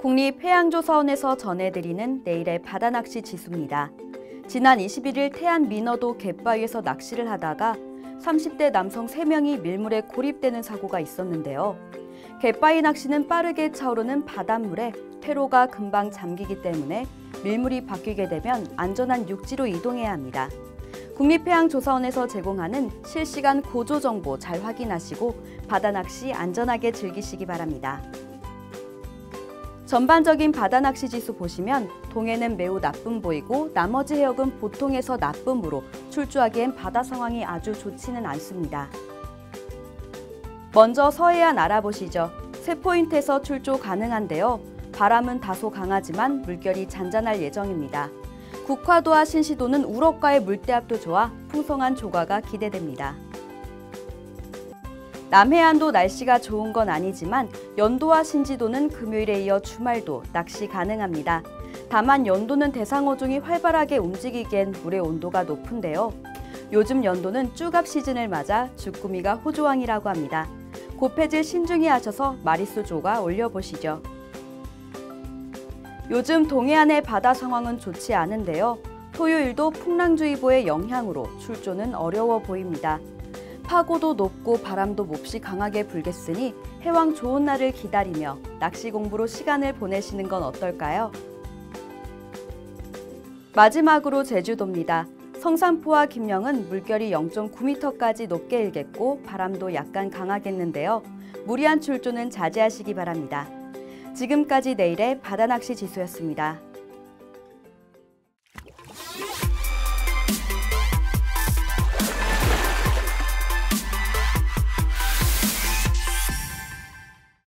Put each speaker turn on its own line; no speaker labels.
국립해양조사원에서 전해드리는 내일의 바다낚시 지수입니다. 지난 21일 태안 민어도 갯바위에서 낚시를 하다가 30대 남성 3명이 밀물에 고립되는 사고가 있었는데요. 갯바위 낚시는 빠르게 차오르는 바닷물에 퇴로가 금방 잠기기 때문에 밀물이 바뀌게 되면 안전한 육지로 이동해야 합니다. 국립해양조사원에서 제공하는 실시간 고조 정보 잘 확인하시고 바다 낚시 안전하게 즐기시기 바랍니다. 전반적인 바다 낚시 지수 보시면 동해는 매우 나쁨 보이고 나머지 해역은 보통에서 나쁨으로 출조하기엔 바다 상황이 아주 좋지는 않습니다. 먼저 서해안 알아보시죠. 세 포인트에서 출조 가능한데요. 바람은 다소 강하지만 물결이 잔잔할 예정입니다. 국화도와 신시도는 우럭과의 물대합도 좋아 풍성한 조과가 기대됩니다. 남해안도 날씨가 좋은 건 아니지만 연도와 신지도는 금요일에 이어 주말도 낚시 가능합니다. 다만 연도는 대상어종이 활발하게 움직이기엔 물의 온도가 높은데요. 요즘 연도는 쭈갑 시즌을 맞아 주꾸미가 호조왕이라고 합니다. 고폐질 신중히 하셔서 마리수 조가 올려보시죠. 요즘 동해안의 바다 상황은 좋지 않은데요. 토요일도 풍랑주의보의 영향으로 출조는 어려워 보입니다. 파고도 높고 바람도 몹시 강하게 불겠으니 해왕 좋은 날을 기다리며 낚시 공부로 시간을 보내시는 건 어떨까요? 마지막으로 제주도입니다. 성산포와 김영은 물결이 0.9m까지 높게 일겠고 바람도 약간 강하겠는데요. 무리한 출조는 자제하시기 바랍니다. 지금까지 내일의 바다낚시 지수였습니다.